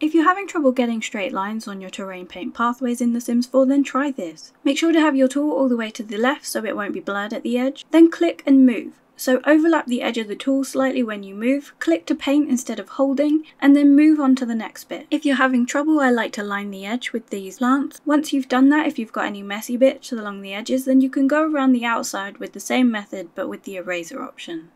If you're having trouble getting straight lines on your terrain paint pathways in The Sims 4 then try this. Make sure to have your tool all the way to the left so it won't be blurred at the edge, then click and move. So overlap the edge of the tool slightly when you move, click to paint instead of holding, and then move on to the next bit. If you're having trouble, I like to line the edge with these plants. Once you've done that, if you've got any messy bits along the edges, then you can go around the outside with the same method but with the eraser option.